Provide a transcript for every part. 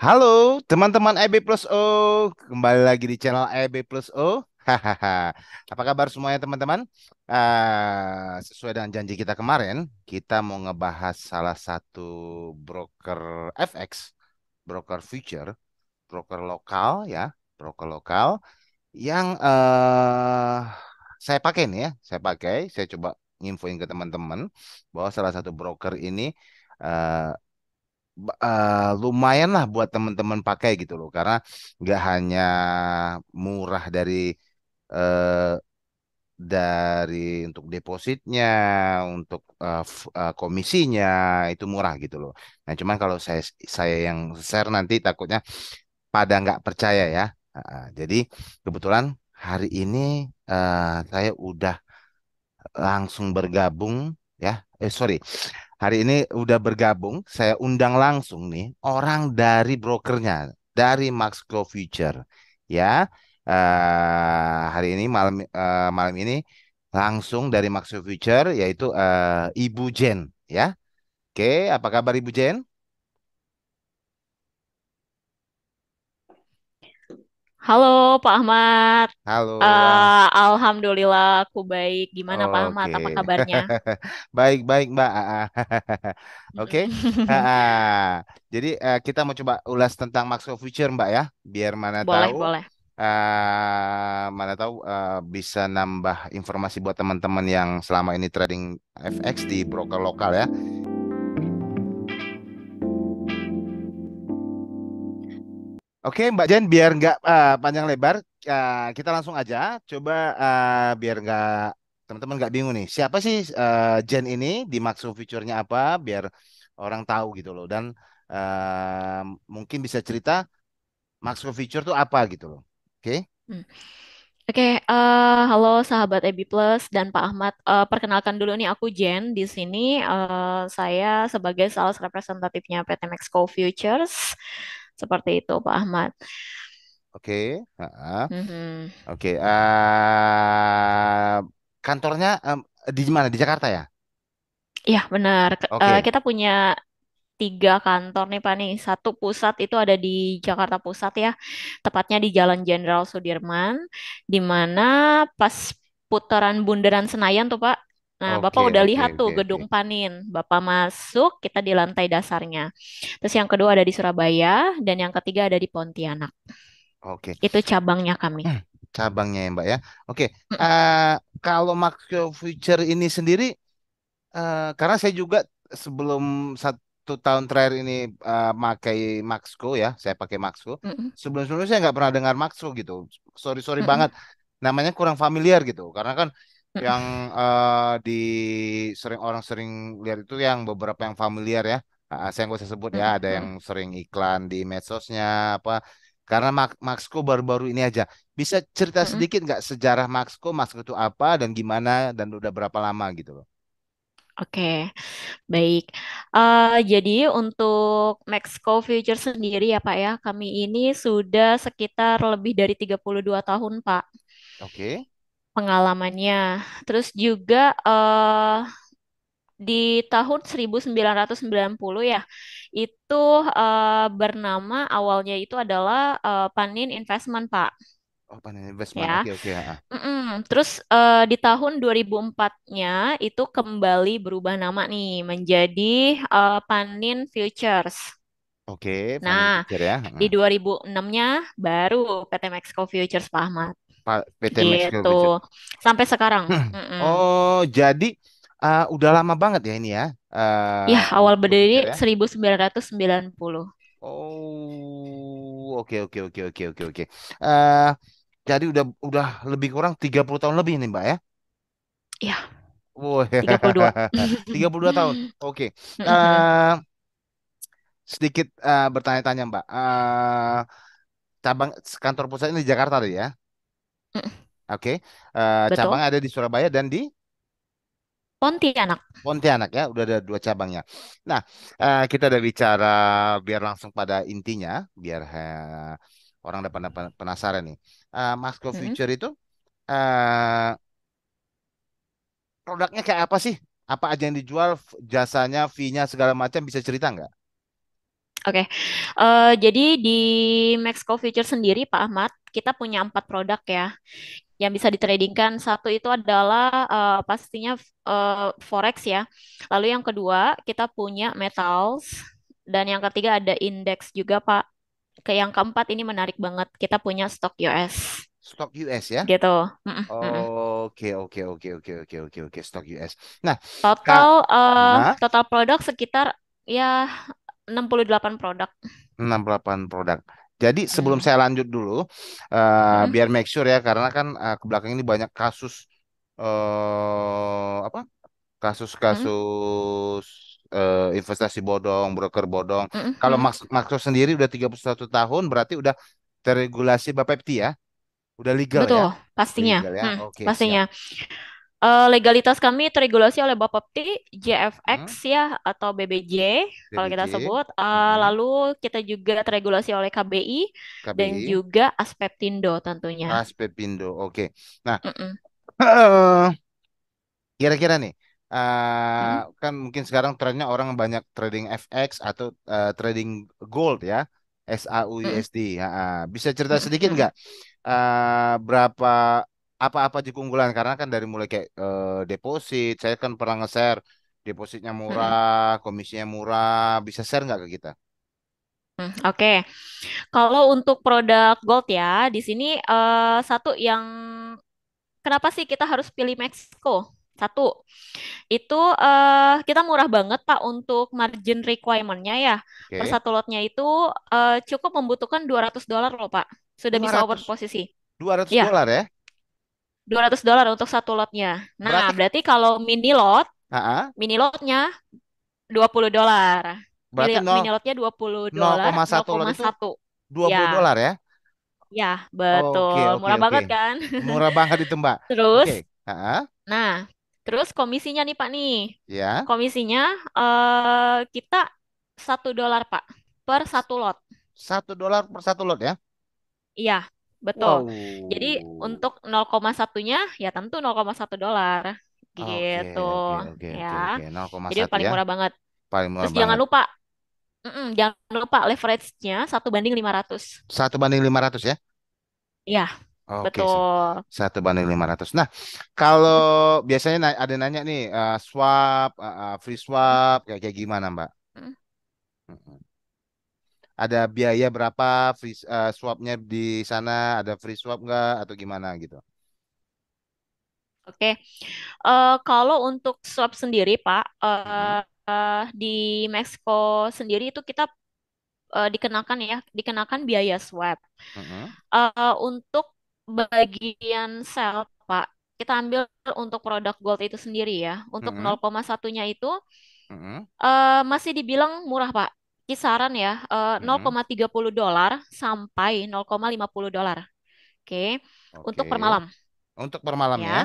Halo teman-teman EB Plus O, kembali lagi di channel EB Plus O. Hahaha. Apa kabar semuanya teman-teman? Ah, sesuai dengan janji kita kemarin, kita mau ngebahas salah satu broker FX, broker future, broker lokal ya, broker lokal yang eh saya pakai nih ya, saya pakai, saya coba nginfoin ke teman-teman bahwa salah satu broker ini eh, eh, lumayan lah buat teman-teman pakai gitu loh karena nggak hanya murah dari eh, dari untuk depositnya untuk f- eh, komisinya itu murah gitu loh. Nah cuman kalau saya saya yang share nanti takutnya pada nggak percaya ya. Ah, jadi kebetulan hari ini eh, saya udah langsung bergabung ya. Eh sorry Hari ini udah bergabung, saya undang langsung nih orang dari brokernya, dari Maxco Future. Ya, eh, hari ini malam eh, malam ini langsung dari Maxco Future, yaitu eh, Ibu Jen. Ya, oke, apa kabar Ibu Jen? Halo Pak Ahmad, Halo. Eh, Alhamdulillah aku baik. Gimana Pak Ahmad? Apa kabarnya? baik baik Mbak. Ah, ah. Oke, Mm-mm. ah. Jadi eh, kita mau coba ulas tentang Maxco Future Mbak ya, biar mana Boleh, tahu. boleh. eh mana tahu eh, bisa nambah informasi buat teman-teman yang selama ini trading FX di broker lokal ya. Oke, Mbak Jen, biar nggak eh, panjang lebar, eh, kita langsung aja. Coba eh, biar nggak teman-teman nggak bingung nih, siapa sih eh, Jen ini di Maxo Future-nya apa, biar orang tahu gitu loh. Dan eh, mungkin bisa cerita Maxo Future tuh apa gitu loh. Oke, Hmm. Oke, eh, halo sahabat EB Plus dan Pak Ahmad. Eh, perkenalkan dulu nih aku Jen. Di sini eh, saya sebagai sales representatifnya PT Maxco Futures. Seperti itu Pak Ahmad. oke, Heeh. Mhm. Oke. eh kantornya em, di mana? Di Jakarta ya? Iya benar. Ke- eh, Oke. kita punya tiga kantor nih Pak nih. Satu pusat itu ada di Jakarta Pusat ya, tepatnya di Jalan Jenderal Sudirman, di mana pas putaran Bundaran Senayan tuh Pak. Nah, Bapak Oke, udah oke, lihat tuh oke, oke. gedung Panin. Bapak masuk, kita di lantai dasarnya. Terus yang kedua ada di Surabaya, dan yang ketiga ada di Pontianak. Oke. Itu cabangnya kami. Hmm, Cabangnya ya, Mbak ya. Oke. Mm-mm, eh kalau Maxio Future ini sendiri, eh karena saya juga sebelum satu tahun terakhir ini eh, pakai Maxco ya, saya pakai Maxco. mm-mm, Sebelum-sebelumnya saya nggak pernah dengar Maxco gitu. Sorry, sorry mm-mm, banget. Namanya kurang familiar gitu. Karena kan yang eh, di sering orang sering lihat itu yang beberapa yang familiar ya. Ah, saya nggak usah sebut ya, ada yang sering iklan di medsosnya apa. Karena Max- Maxco baru-baru ini aja. Bisa cerita sedikit nggak sejarah Maxco, Maxco itu apa dan gimana dan udah berapa lama gitu loh. Oke. Baik, Eh, jadi untuk Maxco Future sendiri ya Pak ya, kami ini sudah sekitar lebih dari 32 tahun Pak Oke, pengalamannya. Terus juga eh, di tahun 1990 ya, itu eh, bernama awalnya itu adalah eh, Panin Investment Pak. Oh, panen investment. Ya, Oke, oke. ah, ah. Mm-mm. Terus eh, di tahun 2004-nya itu kembali berubah nama nih menjadi eh, Panin Futures. Oke, panen Nah, future ya. di ah. 2006-nya baru PT Maxco Futures Pak Ahmad. PT Max Gitu. Sampai sekarang. Mm-mm. Oh, jadi ah, udah lama banget ya ini ya. Ya, eh awal berdiri ya. 1990. Oh, oke, oke, oke, oke, oke, oke. Eh, jadi udah udah lebih kurang 30 tahun lebih nih, Mbak ya. Ya, Wow, 32. 32 tahun. Oke. Eh, sedikit eh, bertanya-tanya, Mbak. Eh, cabang kantor pusatnya di Jakarta tadi ya. Mm-mm. Oke. Eh, cabang Betul. ada di Surabaya dan di Pontianak. Pontianak ya, udah ada dua cabangnya. Nah, eh, kita udah bicara biar langsung pada intinya, biar eh, orang dapat penasaran nih. Eh, Masco. Future itu eh, produknya kayak apa sih? Apa aja yang dijual, jasanya, fee-nya segala macam bisa cerita nggak? Oke, Eh, jadi di Maxco Future sendiri, Pak Ahmad, kita punya empat produk ya yang bisa ditradingkan. Satu itu adalah eh, pastinya eh, forex ya. Lalu yang kedua kita punya metals dan yang ketiga ada indeks juga, Pak. Ke yang keempat ini menarik banget. Kita punya stok US Stok US ya? gitu. Oke, oke, oke, oke, oke, oke, oke, stok US. Nah, Total nah, total produk sekitar ya 68 produk. 68 produk. Jadi sebelum Mm, saya lanjut dulu, eh, mm, biar make sure ya, karena kan eh, ke belakang ini banyak kasus eh apa? Kasus-kasus eh, investasi bodong, broker bodong. mm, Kalau. Max Maxo sendiri udah 31 tahun, berarti udah terregulasi Bapepti ya? Udah legal ya? Betul, pastinya. Legal ya? Hmm, Oke, siap. Eh, legalitas kami teregulasi oleh Bapepti, JFX Hmm, ya atau BBJ kalau kita BBJ, sebut. Eh, hmm, lalu kita juga teregulasi oleh KBI dan KBI, juga Aspeptindo tentunya. Aspepindo. Oke. Nah, Mm-mm, Kira-kira nih, eh mm-mm, kan mungkin sekarang trennya orang banyak trading FX atau eh, trading gold ya, mm-mm, SAUUSD. Ha, ha. Bisa cerita sedikit nggak eh berapa apa-apa aja keunggulan? Karena kan dari mulai kayak eh, deposit, saya kan pernah nge-share depositnya mm-mm, murah, komisinya murah. Bisa share nggak ke kita? mm. Oke, Kalau untuk produk gold ya, di sini eh, satu yang kenapa sih kita harus pilih Mexico? Satu, Itu eh, kita murah banget Pak untuk margin requirement-nya ya. Per Oke, satu lotnya itu eh, cukup membutuhkan 200 dolar loh Pak. Sudah dua bisa over posisi. dua ratus Ya, dolar ya. 200 dolar untuk satu lotnya. Nah, Berarti, berarti kalau mini lot, ha. mini lotnya 20 dolar. Mini, Berarti nol mini lotnya 20 nol dolar, koma nol satu lot koma itu satu. dua puluh Ya, dolar ya. ya, betul. oke, Murah oke. banget kan? Murah banget itu, Mbak. Terus, Oke. Ah, nah, terus komisinya nih Pak nih. ya. Komisinya eh kita satu dolar Pak per satu lot. Satu dolar per satu lot ya. Iya, betul. Jadi Wow. untuk 0,1-nya ya tentu 0,1 dolar gitu oke, oke, ya. oke, oke. nol koma Jadi satu paling ya. murah banget. Paling murah Terus jangan banget. lupa, mm-mm, jangan lupa leverage-nya satu banding 500. Satu banding 500 ya. Iya, Oke, betul. satu banding 500. Nah, kalau biasanya ada nanya nih, eh, swap, eh, eh, free swap, kayak kayak gimana, Mbak? mm-mm. Ada biaya berapa free eh, swapnya di sana? Ada free swap nggak atau gimana gitu? Oke, Eh, kalau untuk swap sendiri Pak, Mm-mm, eh, di Meksiko sendiri itu kita eh, dikenakan ya, dikenakan biaya swab. mm-mm, Eh, untuk bagian sell, Pak, kita ambil untuk produk gold itu sendiri ya. Untuk mm-mm, 0,1-nya itu mm-mm, eh, masih dibilang murah, Pak. Kisaran ya, eh, mm-mm. 0,30 dolar sampai 0,50 dolar. Oke, Oke. untuk per malam Untuk per malam ya. ya.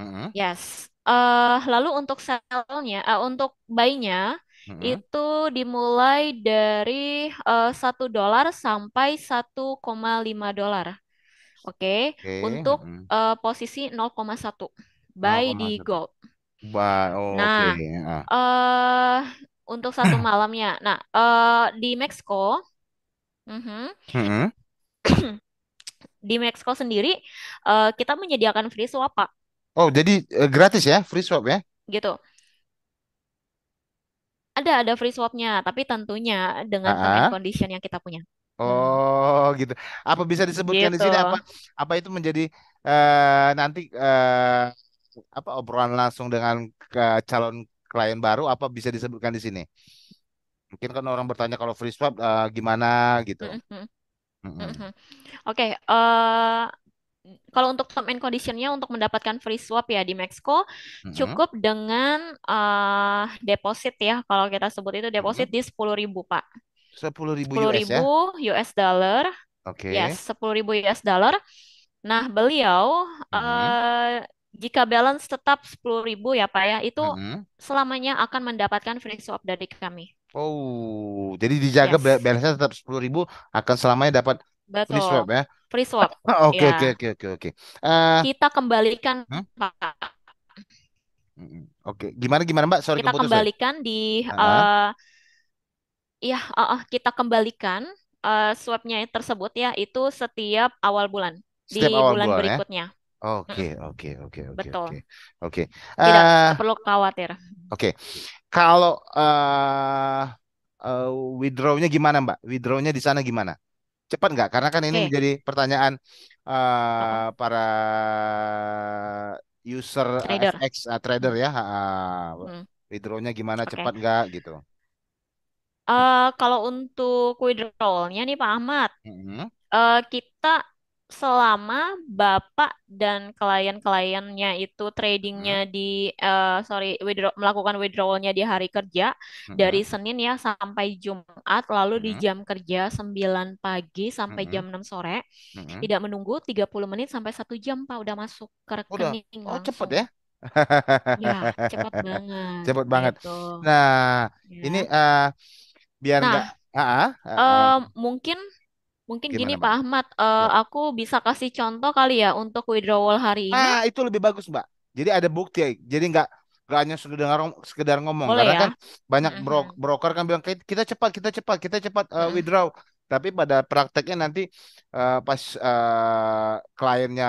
Mm-mm, Yes. Eh, lalu untuk sell-nya, eh, untuk buy-nya mm-mm. itu dimulai dari eh, satu dolar sampai satu koma lima dolar. Oke, Oke. untuk mm-mm. eh, posisi 0,1 nol buy di koma satu. gold. Ba oh, Nah, oke. ah. eh untuk satu malamnya. Nah, eh di Meksiko, mhm, Mm-mm. di Meksiko sendiri eh, kita menyediakan free swap, Pak, Oh, jadi eh, gratis ya, free swap ya? gitu. Ada ada free swapnya, tapi tentunya dengan term and Ah, ah. condition yang kita punya. Hmm, Oh, gitu. Apa bisa disebutkan di gitu. sini apa apa itu menjadi eh, nanti eh, apa obrolan langsung dengan ke calon klien baru apa bisa disebutkan di sini? Mungkin kan orang bertanya kalau free swap eh, gimana gitu. Mm, mm, mm, Mm-mm. mm. Oke, eh, kalau untuk term and conditionnya untuk mendapatkan free swap ya di Meksiko Mm-mm. cukup dengan eh, deposit ya. Kalau kita sebut itu deposit Mm-mm. di sepuluh ribu Pak. 10.000 sepuluh US ribu ya? US dollar. Yes, Oke. sepuluh ribu US dollar. Nah, beliau Mm-mm. eh, jika balance tetap sepuluh ribu ya Pak ya, itu Mm-mm. selamanya akan mendapatkan free swap dari kami. Oh, jadi dijaga Yes, balance-nya tetap 10.000 akan selamanya dapat free betul. swap ya. Free swap. Oke, Ya, oke, oke, oke, oke. Eh, kita kembalikan hmm? Pak. Oke, Gimana gimana Mbak? Sorry Kita keputus sorry. kembalikan di Ah, eh, ya uh, uh, kita kembalikan uh, swabnya tersebut ya itu setiap awal bulan di Setiap awal bulan bulan ya. Oke, oke, oke, oke, oke. Oke. Tidak Eh, perlu khawatir. oke. Kalau eh eh, withdraw-nya gimana, Mbak? Withdraw-nya di sana gimana? Cepat nggak? Karena kan ini Oke. menjadi pertanyaan eh, para user trader. FX eh, trader Mm, ya. Ah, mm. withdraw-nya gimana? Oke. Cepat nggak gitu? Eh, kalau untuk withdrawal-nya nih Pak Ahmad, Mm-mm, eh, kita selama Bapak dan klien-kliennya itu tradingnya mm-mm, di, eh, sorry, withdraw, melakukan withdrawalnya di hari kerja dari mm-mm, Senin ya sampai Jumat, lalu di mm-mm, jam kerja 9 pagi sampai jam mm-mm, 6 sore, tidak menunggu 30 menit sampai satu jam Pak udah masuk ke Udah, rekening oh cepet langsung. ya. Ya, cepat banget Cepet banget. gitu Nah, ini ya. eh, biar nggak, Nah, ah, ah, ah, ah. eh, mungkin Mungkin gini gimana Mbak? Pak Ahmad, eh, Ya. aku bisa kasih contoh kali ya untuk withdrawal hari ini. Nah, itu lebih bagus, Mbak. Jadi ada bukti. Jadi nggak nggak hanya sekedar sekedar ngomong. Boleh Karena ya? kan banyak bro, broker kan bilang "Kita- kita cepat, kita cepat, kita cepat eh, withdraw. Tapi pada prakteknya nanti eh, pas eh, kliennya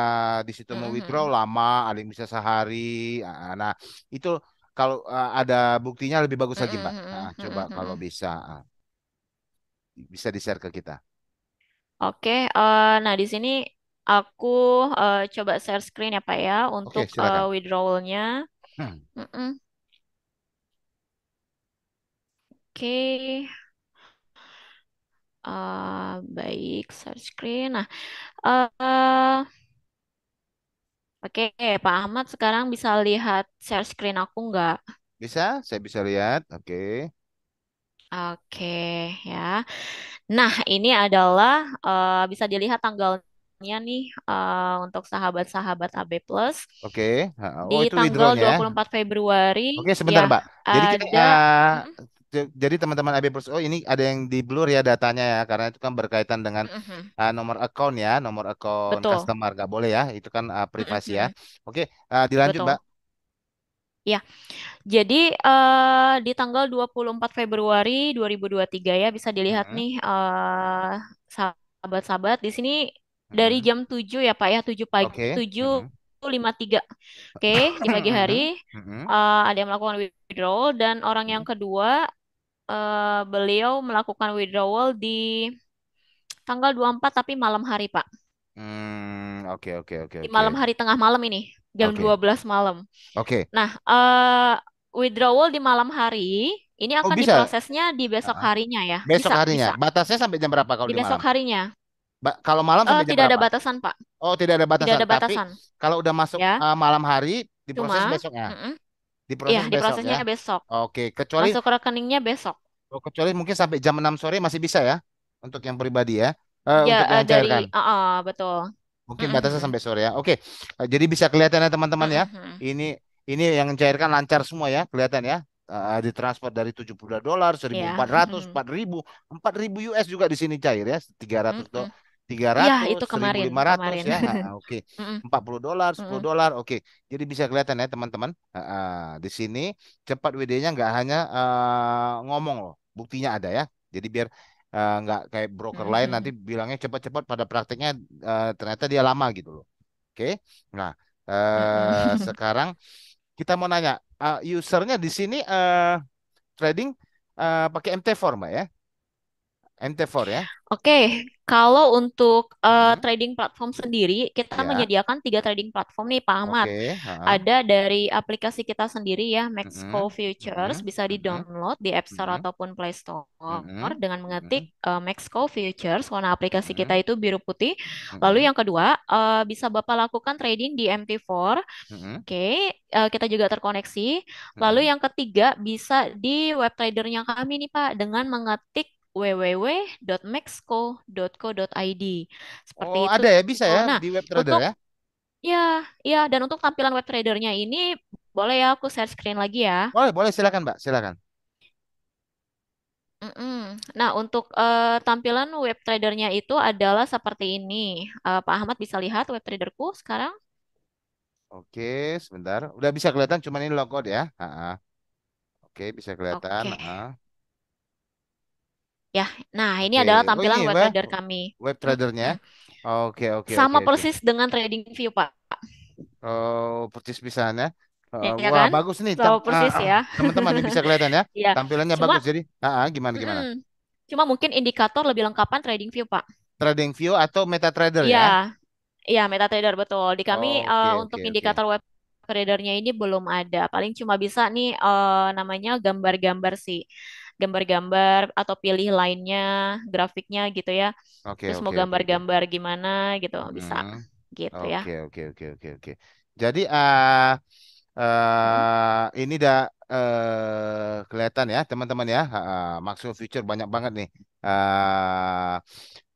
di situ mau withdraw lama, ada yang bisa sehari. Ah, Nah, itu kalau eh, ada buktinya lebih bagus lagi, Mbak. Ah, Mm-mm. coba kalau bisa ah, bisa di-share ke kita. Oke, eh, nah di sini aku eh, coba share screen ya Pak ya untuk eh, silakan. withdrawalnya. Hmm, Mm-mm. Oke, eh, baik share screen. Nah, eh, oke Pak Ahmad sekarang bisa lihat share screen aku nggak? Bisa? Saya bisa lihat. Oke. Oke ya. Nah, ini adalah eh, bisa dilihat tanggalnya nih eh, untuk sahabat-sahabat AB Plus Oke, ha, di oh itu tanggal withdrawnya. dua ya. puluh empat Februari Oke, sebentar ya Mbak. Jadi kan ada eh, j- jadi teman-teman AB Plus, oh ini ada yang di blur ya datanya ya, karena itu kan berkaitan dengan mm-mm, eh, nomor account ya, nomor account betul. customer, nggak boleh ya, itu kan eh, privasi ya. Mm-mm, Oke, eh, dilanjut Mbak. Ya, jadi eh, di tanggal 24 Februari dua ribu dua puluh tiga ya bisa dilihat nih eh, sahabat-sahabat di sini dari jam 7 ya Pak ya, 7 pagi Oke, tujuh mm-mm. lima tiga. Oke, di pagi hari eh, ada yang melakukan withdrawal dan orang yang kedua eh, beliau melakukan withdrawal di tanggal 24 tapi malam hari Pak. Hmm, oke oke oke Di oke. malam hari tengah malam ini, jam oke 12 malam. oke. Nah, eh, withdrawal di malam hari ini Oh akan bisa, diprosesnya di besok Ah, harinya ya. besok Bisa, harinya. bisa. Batasnya sampai jam berapa kalau Di di besok malam? harinya. Ba- kalau malam sampai jam tidak ada berapa? batasan, Pak. Oh, tidak ada Tidak batasan. ada Tapi batasan, kalau udah masuk ya. uh, malam hari, diproses Cuma, besoknya. mm-mm, iya, Diproses besok ya. diprosesnya besok. Oke, kecuali Masuk ke rekeningnya besok. oh, kecuali mungkin sampai jam 6 sore masih bisa ya untuk yang pribadi ya. Eh, Ya, untuk yang dari, cairkan. ah, ah, betul. Mungkin batasnya Mm-mm, sampai sore ya. Oke. Eh, jadi bisa kelihatan ya teman-teman ya. mm-mm, Ini ini yang cairkan lancar semua ya, kelihatan ya. Eh, ditransfer dari 72 dolar, Ya. 1400, 4000, 4000 US juga di sini cair ya. 300 do, Mm-mm. Ya, 300, itu kemarin, 1500 kemarin. ya. Ha, Oke. Mm-mm, 40 dolar, 10 mm-mm, dolar. Oke. Jadi bisa kelihatan ya teman-teman. Ha, ha. Di sini cepat WD-nya nggak hanya eh, ngomong loh, buktinya ada ya. Jadi biar eh, nggak kayak broker lain nanti bilangnya cepat-cepat pada prakteknya eh, ternyata dia lama gitu loh. Oke. Nah, eh, mm-mm. sekarang kita mau nanya, eh, usernya di sini eh, trading eh, pakai MT4 Mbak ya? MT4 ya? Oke, kalau untuk eh, Mm-mm. trading platform sendiri, kita Ya, menyediakan tiga trading platform nih, Pak Ahmad. oke. Ada dari aplikasi kita sendiri ya, Maxco Mm-mm. Futures, Mm-mm. bisa Mm-mm. di-download di App Store Mm-mm. ataupun Play Store Mm-mm. dengan mengetik Mm-mm. eh, Maxco Futures. Warna aplikasi kita Mm-mm. itu biru putih. Lalu Mm-mm. yang kedua, eh, bisa Bapak lakukan trading di MT4. Mm-mm. Oke, eh, kita juga terkoneksi. Lalu Mm-mm. yang ketiga, bisa di web tradernya kami nih Pak, dengan mengetik www.maxco.co.id. Seperti Oh, itu. ada ya, bisa ya Nah, di web trader untuk ya? ya, ya dan untuk tampilan web tradernya ini boleh ya aku share screen lagi ya. Boleh, boleh silakan, Mbak, silakan. Mm-mm. Nah, untuk eh, tampilan web tradernya itu adalah seperti ini. Eh, Pak Ahmad bisa lihat web traderku sekarang? Oke, sebentar. Udah bisa kelihatan, cuman ini logout ya. Ha-ha. Oke, bisa kelihatan. Oke. Ha-ha. Ya, nah ini Oke. adalah Oh ini tampilan web web trader kami. web tradernya. Oke oke Sama oke. persis dengan trading view, Pak. Oh persis pisannya. Eh, Ya wah kan? bagus nih Sama tem- ah, persis ah. ya. teman-teman ini bisa kelihatan ya. Ya, Tampilannya cuma bagus jadi. Ah, ah, gimana gimana? mm-mm. Cuma mungkin indikator lebih lengkapan trading view, Pak. Trading view atau MetaTrader Iya, ya? iya MetaTrader betul. Di kami Oke eh, oke untuk oke. indikator web tradernya ini belum ada. Paling cuma bisa nih eh, namanya gambar-gambar sih. Gambar-gambar atau pilih lainnya, grafiknya gitu ya. Oke Terus mau oke oke. gambar-gambar gimana gitu bisa Hmm. gitu ya. Oke oke oke oke oke. Jadi Mm, eh ini dah eh kelihatan ya teman-teman ya. Ah, Maxwell Future banyak banget nih eh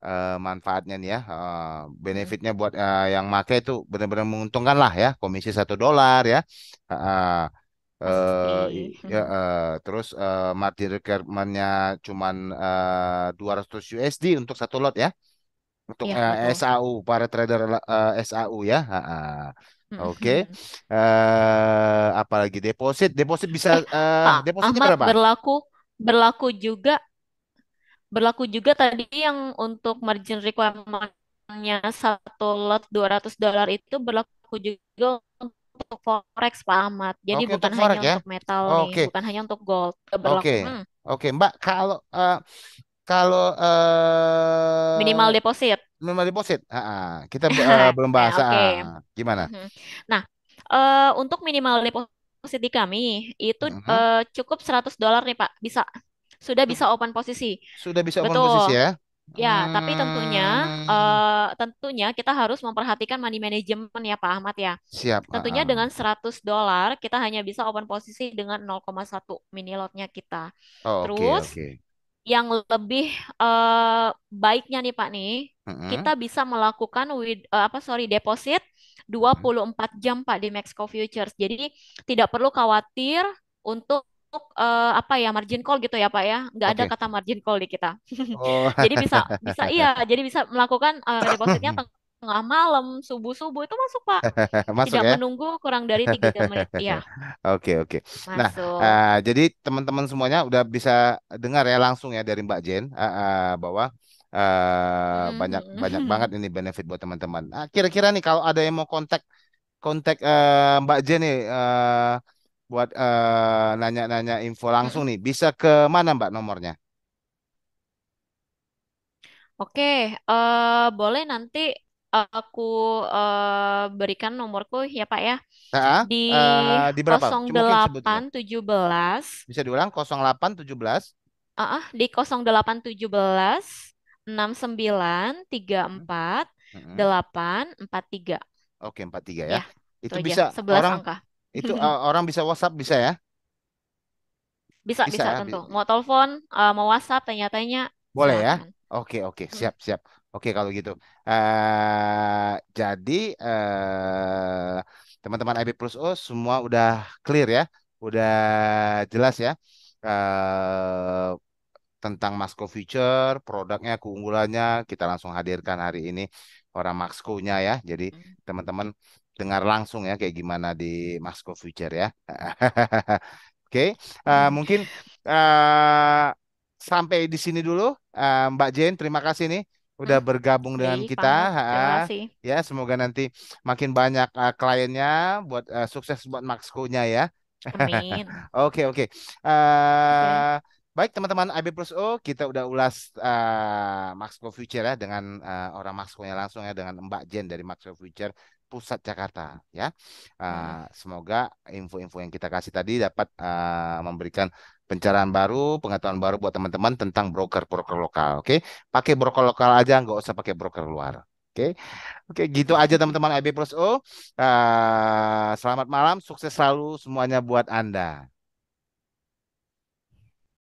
eh, manfaatnya nih ya. Eh, mm, benefitnya buat eh, yang make itu benar-benar menguntungkan lah ya. Komisi satu dolar ya. Ah, Pasti. eh ya, eh, terus eh, margin requirement-nya cuman eh, 200 USD untuk satu lot ya. Untuk Iya eh, betul. SAU para trader eh, SAU ya. Ah, ah. Oke. Mm-mm. Eh apalagi deposit, deposit bisa eh Pak depositnya Ahmad berapa? berlaku berlaku juga berlaku juga tadi yang untuk margin requirement-nya satu lot 200 dolar itu berlaku juga untuk forex Pak Ahmad. Jadi Oke bukan untuk hanya forex ya. untuk metal nih, Oke, bukan hanya untuk gold. oke, Berlaku hmm, oke Mbak. Kalau eh, kalau eh minimal deposit. minimal deposit, ah, ah, kita eh, belum Ya, bahas. ah, oke. ah. Gimana? Mhm. Nah, eh, untuk minimal deposit di kami itu Mhm. eh, cukup 100 dolar nih Pak. Bisa sudah bisa Sudah, open posisi. sudah bisa open posisi ya? Ya, tapi tentunya Hmm, eh, tentunya kita harus memperhatikan money management ya Pak Ahmad ya. siap. Tentunya dengan 100 dolar kita hanya bisa open posisi dengan 0,1 mini lotnya kita. Oke, Terus oke. yang lebih eh, baiknya nih Pak nih, kita Mhm, bisa melakukan with, eh, apa sorry deposit mhm. 24 jam Pak di Maxco Futures. Jadi tidak perlu khawatir untuk eh, apa ya margin call gitu ya Pak ya. Nggak ada Oke. kata margin call di kita. Oh, Jadi bisa bisa iya, jadi bisa melakukan eh, depositnya tengah malam, subuh-subuh itu masuk Pak. masuk Tidak ya? menunggu kurang dari tiga menit. Iya, Oke, oke. Nah, eh, jadi teman-teman semuanya udah bisa dengar ya langsung ya dari Mbak Jen eh, eh, bahwa eh, banyak banyak Mhm. banget ini benefit buat teman-teman. Nah, kira-kira nih kalau ada yang mau kontak kontak eh, Mbak Jen nih eh, buat eh, nanya-nanya info langsung nih, bisa ke mana Mbak nomornya? Oke, eh, boleh nanti aku eh, berikan nomorku ya Pak ya Ah, di eh, di berapa? Cuma Mungkin sebut dulu. 0817 Bisa diulang 0817. ah di 0817 Mm, 6934 mm. 843 Oke, 43 ya. ya itu Itu aja bisa 11 orang angka itu eh, orang bisa WhatsApp bisa ya? bisa Bisa bisa ya? tentu mau telepon eh, mau WhatsApp tanya-tanya Boleh ya? silakan Oke, oke, Mm, siap, siap. Oke, kalau gitu. eh jadi eh teman-teman IB Plus O semua udah clear ya, udah jelas ya eh tentang Maxco Future, produknya, keunggulannya. Kita langsung hadirkan hari ini orang Maxco-nya ya. Jadi mm, teman-teman dengar langsung ya kayak gimana di Maxco Future ya. Oke, eh, mm. mungkin eh, sampai di sini dulu, Eh, Mbak Jane. Terima kasih nih udah Mm, bergabung dengan kita. Terima kasih Ya, semoga nanti makin banyak eh, kliennya, buat eh, sukses buat Maxco-nya ya. amin Oke, oke. oke Eh, baik teman-teman IB Plus O, kita udah ulas eh, Maxco Future ya dengan eh, orang Maxco-nya langsung ya dengan Mbak Jen dari Maxco Future Pusat Jakarta ya. Mm, semoga info-info yang kita kasih tadi dapat eh, memberikan pencerahan baru, pengetahuan baru buat teman-teman tentang broker-broker lokal. Oke, pakai broker lokal aja, nggak usah pakai broker luar. Oke, oke, gitu aja teman-teman IB Plus O. Eh, selamat malam, sukses selalu semuanya buat Anda.